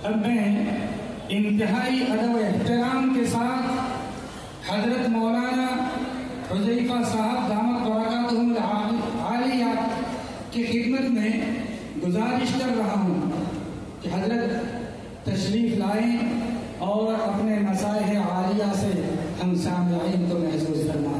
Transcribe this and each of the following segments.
अब मैं इंतहाई अदब एहतराम के साथ हज़रत मौलाना हजीफा साहब दामद बरकत आलियात की खिदमत में गुजारिश कर रहा हूँ कि हज़रत तशरीफ़ लाएँ और अपने मसाह आलिया से हम सामयीन को महसूस करना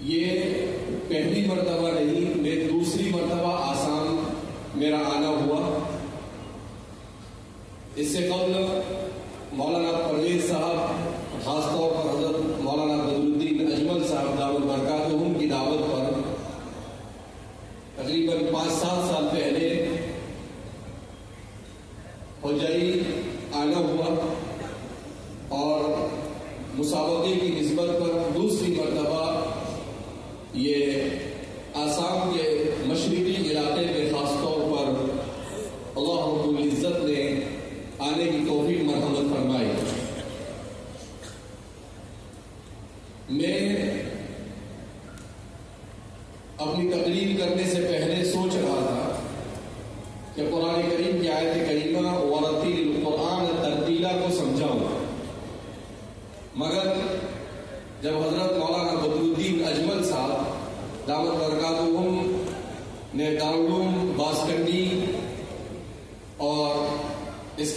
ये पहली मरतबा नहीं मैं दूसरी मरतबा आसाम मेरा आना हुआ। इससे कबल मौलाना परवेज साहब, खासतौर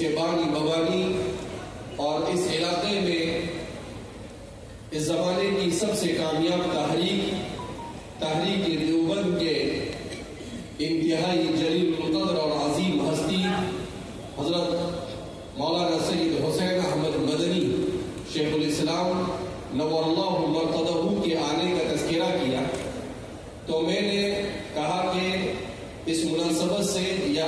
इसके बानी बवानी और इस इलाके में इस ज़माने की सबसे कामयाब तहरीक तहरीक देवबंद के इंतहाई जलील मुकदर और अजीम हस्ती, हज़रत मौलाना सैद हुसैन अहमद मदनी, शेखुल शेखुलस्लाम नवल्लातदू के आने का तस्करा किया। तो मैंने कहा कि इस मुनासबत से, या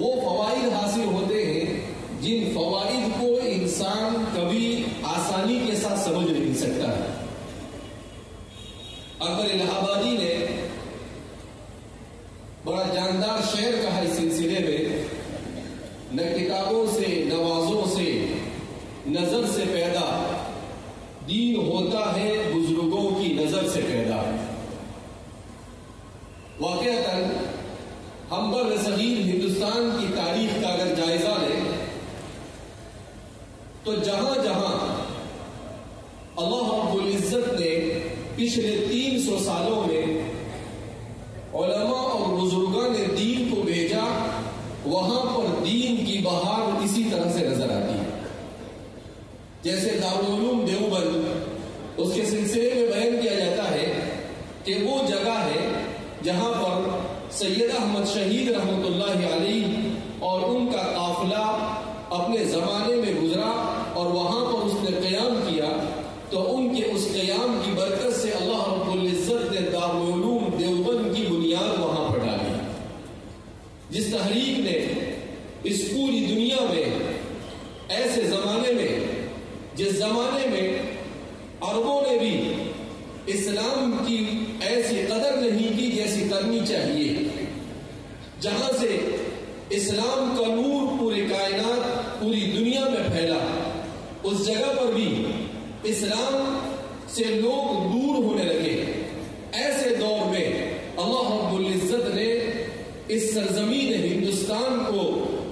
वो फवाइद हासिल हो जैसे दारूम देवबंद, उसके सिलसिले में बयान किया जाता है कि वो जगह है जहाँ पर सैयद अहमद शहीद रहमत और उनका काफिला अपने ज़माने में गुजरा और वहाँ पर उसने क्याम किया तो उनके उस क्याम की बरकत से अल्लाह रब्ज़त ने दारूम देवबंद की बुनियाद वहाँ पर डाली। जिस तहरीक ने इस पूरी दुनिया में, ऐसे ज़माने में जिस जमाने में अरबों ने भी इस्लाम की ऐसी कदर नहीं की जैसी करनी चाहिए, जहाँ से इस्लाम का नूर पूरी कायनात, पूरी दुनिया में फैला, उस जगह पर भी इस्लाम से लोग दूर होने लगे ऐसे दौर में अल्लाह रब्बुल इज़्ज़त ने इस सरजमीन हिंदुस्तान को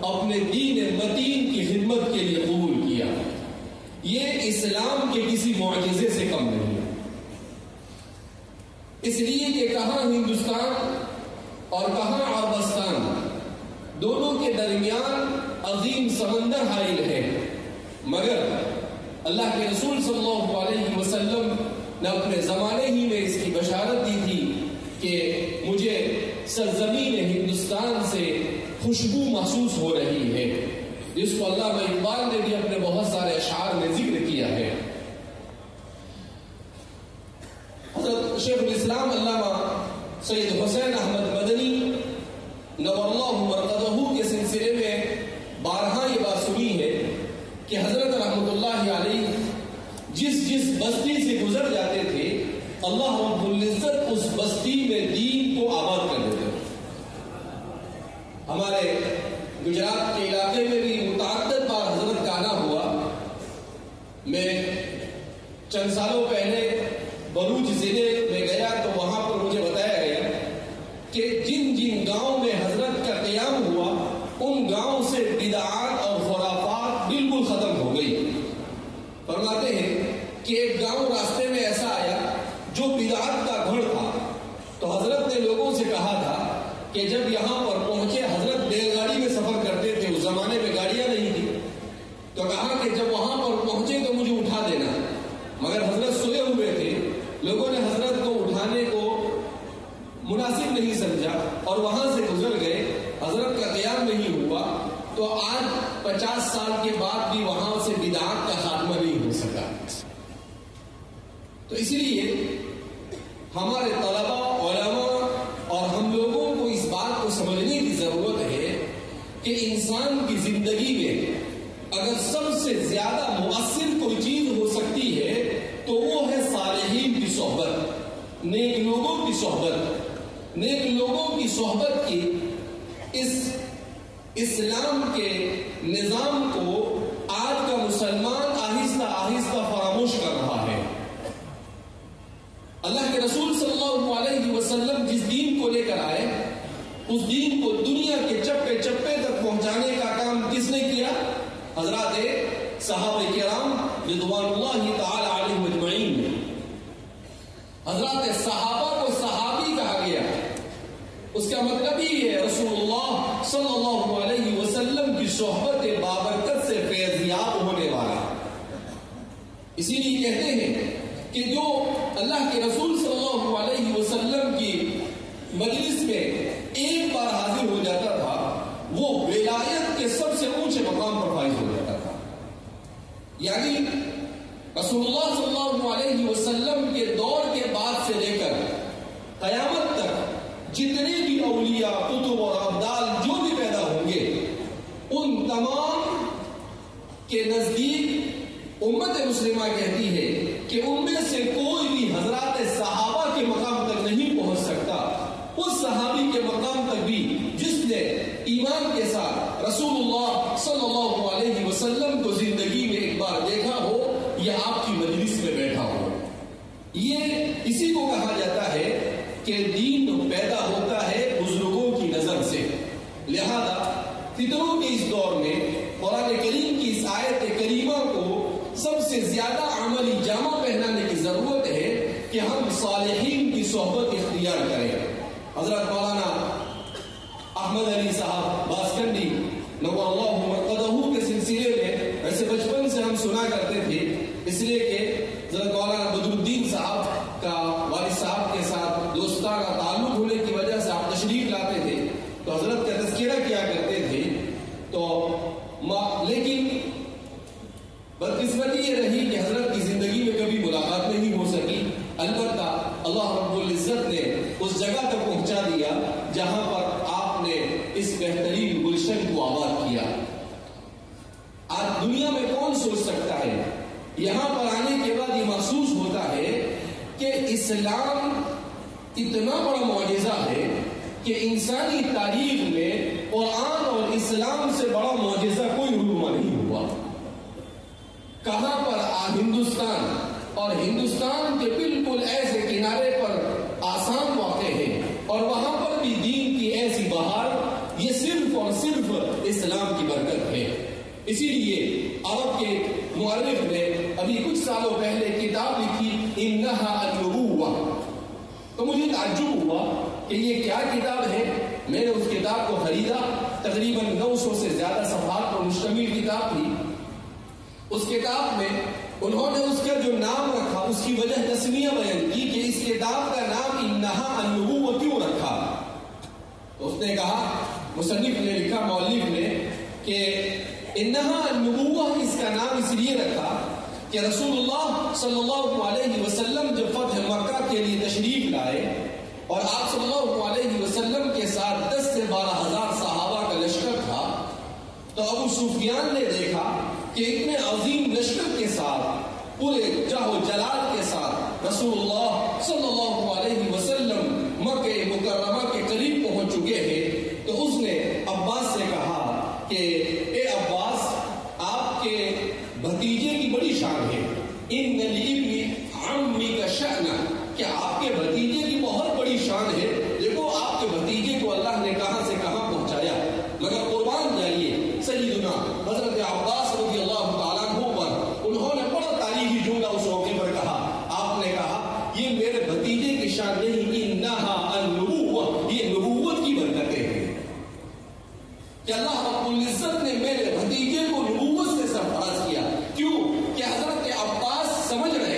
अपने दीन मतीन की खिदमत के लिए कबूल किया ये इस्लाम के किसी मुआजे से कम नहीं है इसलिए कि कहा हिंदुस्तान और कहा अरबस्तान दोनों के दरमियान अजीम समंदर हाइल है मगर अल्लाह के रसूल सल्लल्लाहु अलैहि वसल्लम ने अपने ज़माने ही में इसकी बशारत दी थी कि मुझे सरजमीन हिंदुस्तान से खुशबू महसूस हो रही है जिसको अल्लाह इकबाल ने भी अपने बहुत सारे अशार में ज़िक्र किया है हज़रत शेख इस्लाम अल्लामा सैयद हुसैन अहमद मदनी नवल्लाहु के सिलसिले में बारहा ये बात सुनी है कि हज़रत रहमतुल्लाह जिस जिस बस्ती से गुजर जाते थे, अल्लाह रब्बुल इज़्ज़त उस बस्ती में दीन को आबाद कर देते हमारे गुजरात के इलाके में भी मुतद बार हज़रत का आना हुआ मैं चंद सालों पहले बलूच ज़िले में गया तो वहाँ पर मुझे बताया गया कि जिन जिन गाँव में हज़रत का क्याम हुआ उन गाँव से बिदात और खुराफात बिल्कुल खत्म हो गई फरमाते हैं कि एक गाँव रास्ते में ऐसा आया जो बिदात का घर था तो हज़रत ने लोगों से कहा था कि जब यहाँ पर पहुँचे हज़रत बैलगाड़ी में सफ़र करते थे उस जमाने में गाड़ियाँ नहीं थी तो कहा कि जब वहाँ पर पहुँचे तो मुझे उठा देना मगर हज़रत सोए हुए थे लोगों ने हज़रत को उठाने को मुनासिब नहीं समझा और वहाँ से गुजर गए। हज़रत का क्याम नहीं हुआ तो आज पचास साल के बाद भी वहाँ से बिदात का खात्मा नहीं हो सका। तो इसलिए हमारे तलबा और हम लोगों को इस बात को समझने की ज़रूरत है कि इंसान की ज़िंदगी में अगर सबसे ज़्यादा मुअसर कोई चीज़ हो सकती है तो वो है सालहीन की सोहबत, नेक लोगों की सोहबत। नेक लोगों की सोहबत की इस इस्लाम के निज़ाम को आज का मुसलमान आहिस्ता आहिस्ता फरामोश कर रहा है। अल्लाह के रसूल सल्लल्लाहु अलैहि वसल्लम जिस दीन को लेकर आए, उस दीन को दुनिया के चप्पे चप्पे तक पहुँचाने का काम किसने किया? हज़रत साहब ताला अलैहि अजमईन हज़रत सहाबा को उसका मतलब ही है रसूलुल्लाह सल्लल्लाहु अलैहि वसल्लम की सोहबत बाबरकत से फैजियाब होने वाला। इसीलिए कहते हैं कि जो अल्लाह के रसूल सल्लल्लाहु अलैहि वसल्लम की मजलिस में एक बार हाजिर हो जाता था, वो विलायत के सबसे ऊँचे मकाम पर फाइज हो जाता था। यानी रसूलुल्लाह सल्लल्लाहु अलैहि वसल्लम के दौर के बाद से लेकर कयामत तक जितने भी अलिया कुतुब और अब्दाल जो भी पैदा होंगे, उन तमाम के नज़दीक उम्मत मुस्लिमा कहती है कि उनमें से कोई भी हज़रत सहाबा के मकाम तक नहीं पहुँच सकता। उस सहाबी के मकाम तक भी जिसने ईमान के साथ रसूलुल्लाह सल्लल्लाहु अलैहि वसल्लम को ज़िंदगी में एक बार देखा हो या आपकी मजलिस में बैठा हो। ये इसी को कहा जाता है कि दीन पैदा होता है बुज़ुर्गों की नज़र से लिहाजा फितरों के इस दौर में कुरान करीम की इस आयत करीमा को सबसे ज़्यादा अमली जामा पहनाने की ज़रूरत है कि हम सालहीन की सोहबत इख्तियार करें। हज़रत मौलाना अहमद अली साहब बासकंडी नवाहू के सिलसिले में वैसे बचपन से हम सुना करते थे, इसलिए कि हज़रत मौलाना बदरुद्दीन साहब का इस्लाम इतना बड़ा मुआजा है कि इंसानी तारीख में कुरान और इस्लाम से बड़ा मुआजा कोई रूमा नहीं हुआ कहाँ पर आ हिंदुस्तान और हिंदुस्तान के बिल्कुल ऐसे किनारे पर आसाम वाक़ है और वहाँ पर भी दीन की ऐसी बहार ये सिर्फ़ और सिर्फ़ इस्लाम की बरकत है इसीलिए अरब के मुआरफ ने अभी कुछ सालों पहले किताब लिखी इन्ना हुआ। तो मुझे ताजुब हुआ कि ये क्या किताब है। मैंने उस किताब को खरीदा। तकरीबन 900 से ज़्यादा सफात पर मुश्तमिल किताब थी। उस किताब में उन्होंने उसका जो नाम रखा, उसकी वजह तस्मिया बयान की कि इस किताब का नाम इन्हा अनुभू क्यों रखा। तो उसने कहा मुसनिफ ने लिखा मौलिक ने, कि इन्हा अनुभू इसका नाम इसलिए रखा कि रसूलुल्लाह सल्लल्लाहु अलैहि वसल्लम जब फतह मक्का के लिए तशरीफ़ लाए और आप सल्लल्लाहु अलैहि वसल्लम के साथ 10 से 12 हज़ार सहाबा का लश्कर था तो अबू सुफियान ने देखा कि इतने अजीम लश्कर के साथ, पूरे जहो जलाल के साथ रसूलुल्लाह सल्लल्लाहु कि अल्लाह रब्बुल्जत ने मेरे भतीजे को नबूवत से सरफराज किया। क्यों? कि हज़रत अब्बास समझ रहे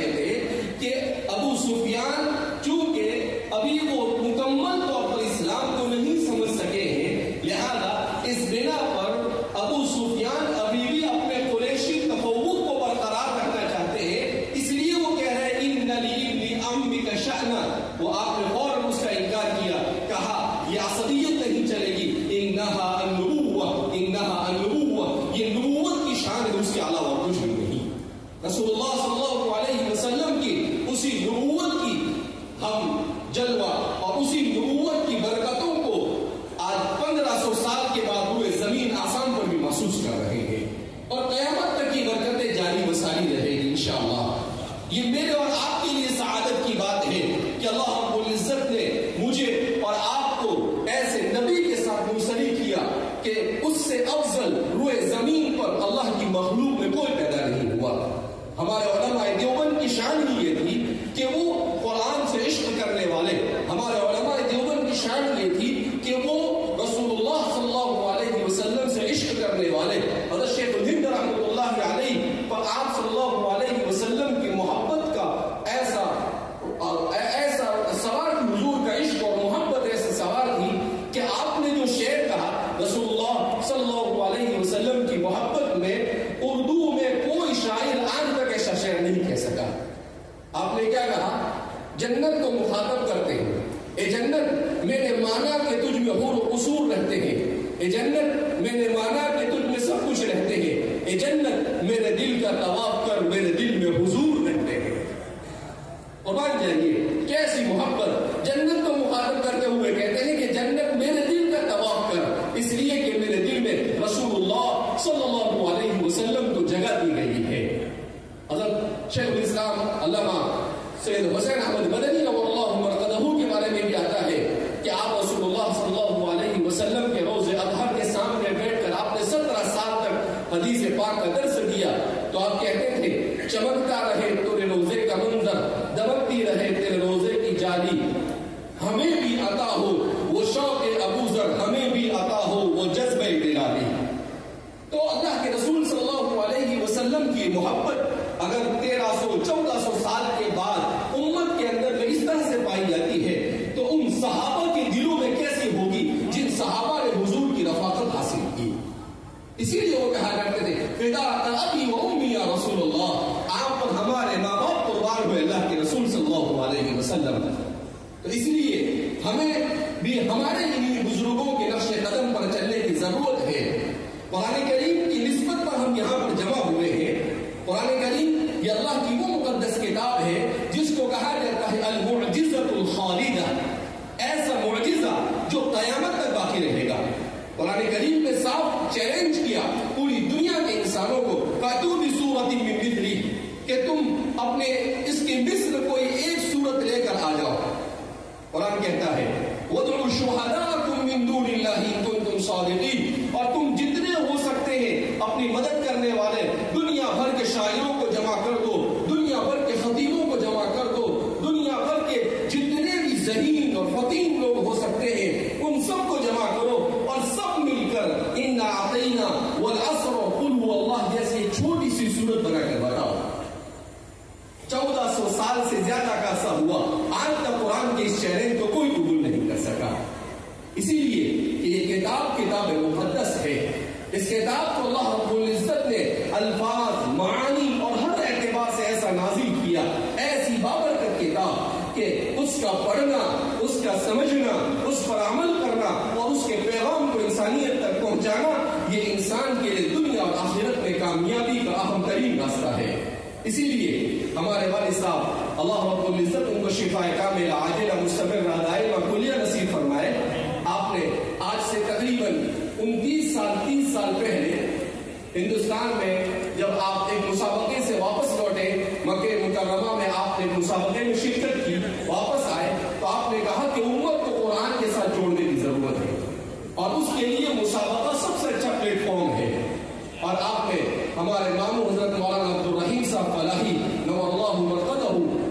inşallah. 21 जन्नत को मुखातब करते हैं। ए जन्नत, मैंने माना कि तुझ में हूर उसूर रहते हैं। ए जन्नत, मैंने माना कि तुझ में सब कुछ रहते हैं। ए जन्नत, मेरे दिल का तवाफ कर, मेरे दिल में हुजूर रहते हैं। और मान जाइए shuhadakum min dunillahi in kuntum sadiqin. उसका पढ़ना, उसका समझना, उस पर अमल करना और उसके पैगाम को इंसानियत तक पहुंचाना, ये इंसान के लिए दुनिया और आखिरत में कामयाबी का अहम तरीन रास्ता है। इसीलिए हमारे वाले साहब, अल्लाह रब्बुल उनको शिफा कामिल, आजिला मुस्तमिर रहदाई कुलिया नसीब फरमाए। आपने आज से तकरीबन 29 साल 30 साल पहले हिंदुस्तान में जब आप एक मुसाबके से वापस लौटे मक्के मुकरमा में आपने मुसाबके में शिरकत की, वापस ने कहा कि उम्मत को कुरान के साथ जोड़ने की ज़रूरत है। और उसके लिए मुसाबका सबसे अच्छा प्लेटफॉर्म है। और आपने हमारे मामू हज़रत मौलाना अब्दुल रहीम साहब फलाही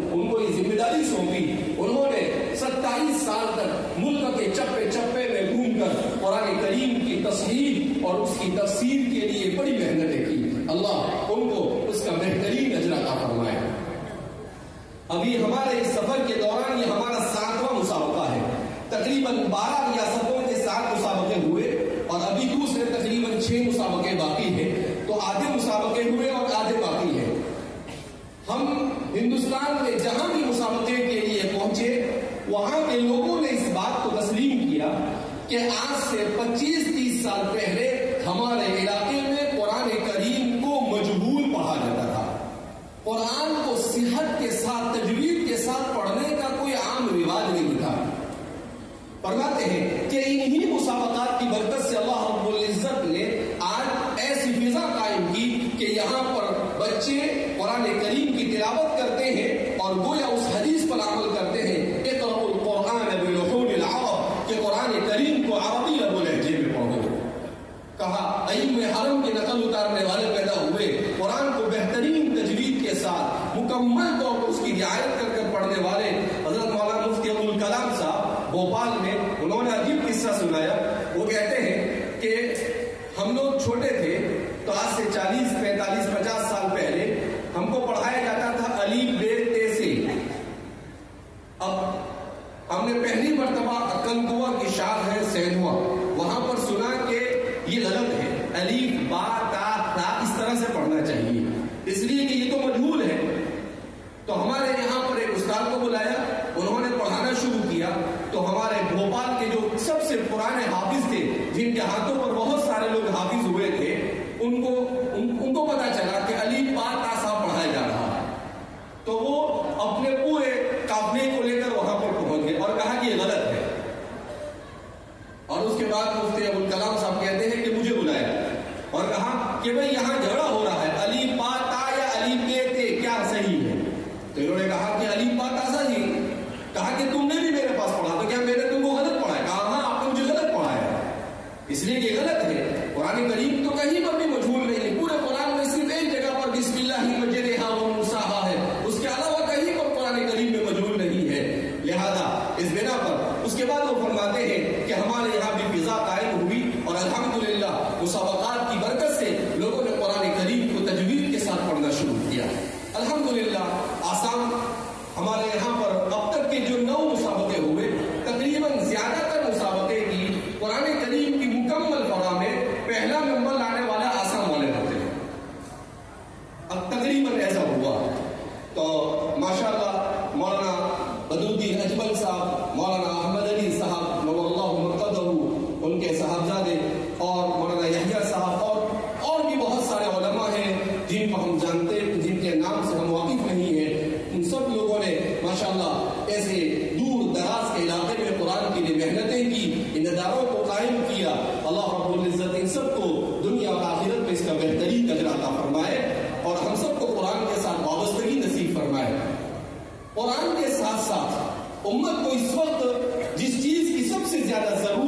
उनको ये ज़िम्मेदारी सौंपी। उन्होंने सत्ताईस साल तक मुल्क के चप्पे चप्पे में घूमकर कुरान करीम की तस्वीर और उसकी तफसीर के लिए बड़ी मेहनतें की। अल्लाह उनको उसका बेहतरीन अभी हमारे इस सफ़र के दौरान ये हमारा साथ मुसाबका है। तकरीबन बारह रियासतों के साथ मुसाबके हुए और अभी दूसरे तकरीबन छह मुसाबके बाकी हैं। तो आधे मुसाबके हुए और आधे बाकी हैं। हम हिंदुस्तान में जहाँ भी मुसाबके के लिए पहुँचे, वहाँ के लोगों ने इस बात को तस्लीम किया कि आज से 25-30 साल पहले हमारे इलाके बच्चे कुरान करीम की तिलावत करते हैं और गोया इस बिना पर। उसके बाद वो फरमाते हैं कि हमारे यहाँ भी फिजा कायम हुई और अलहमदुल्ला मुसावक़ात e sua desquise que só precisa de adesão.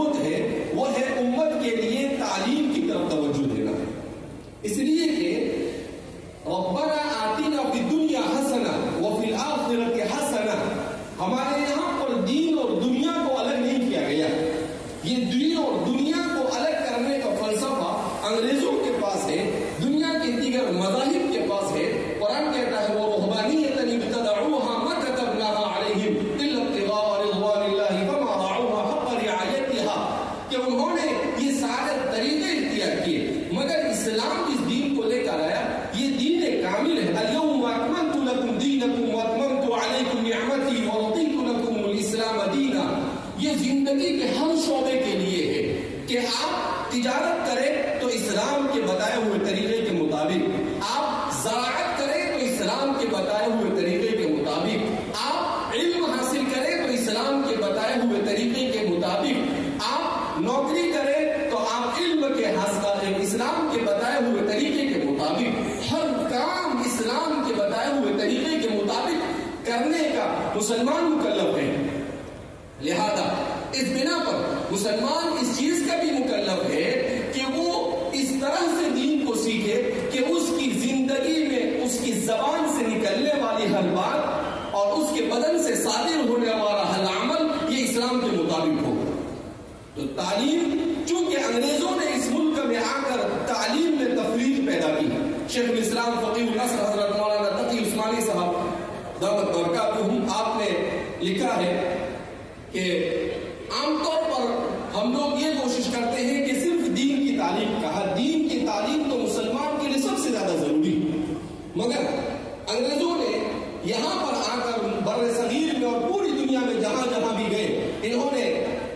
ज़िंदगी के हर सौदे के लिए है कि आप तिजारत करें वतन से सादिर होने वाला हल अमल ये इस्लाम के मुताबिक हो। तो तालीम, चूँकि अंग्रेज़ों ने इस मुल्क में आकर तालीम में तफरीक पैदा की। शेख इस्लाम फकीर हज़रत मौलाना तकी उस्मानी साहब दौलत बरका आपने लिखा है कि आमतौर पर हम लोग ये कोशिश करते हैं कि सिर्फ़ दीन की तालीम कहा दीन की तालीम तो मुसलमान के लिए सबसे ज़्यादा ज़रूरी मगर अंग्रेज़ों ने यहाँ पर आकर बर सगीर में और पूरी दुनिया में जहाँ जहाँ भी गए, इन्होंने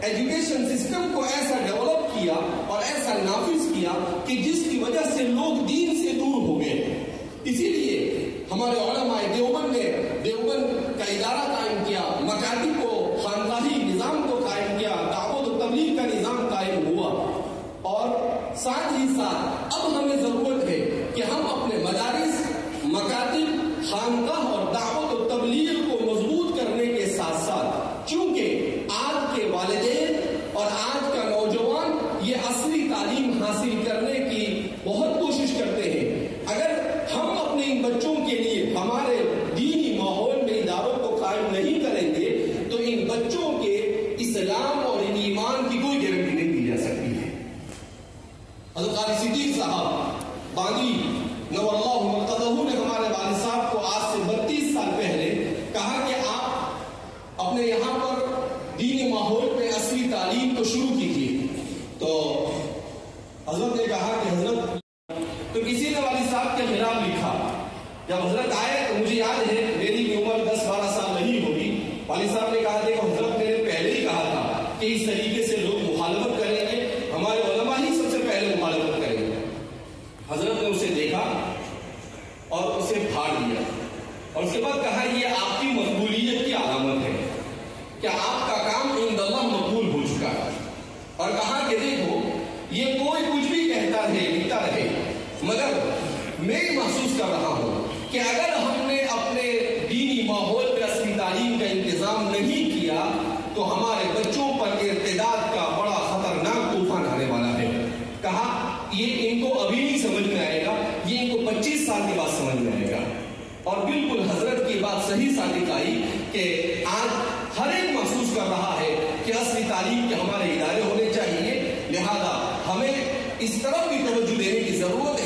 एजुकेशन सिस्टम को ऐसा डेवलप किया और ऐसा नाफिज किया कि जिसकी वजह से सही सानिकाई के आज हर एक महसूस कर रहा है कि असली तालीम के हमारे इदारे होने चाहिए। लिहाजा हमें इस तरफ़ भी तवज्जो देने की ज़रूरत है।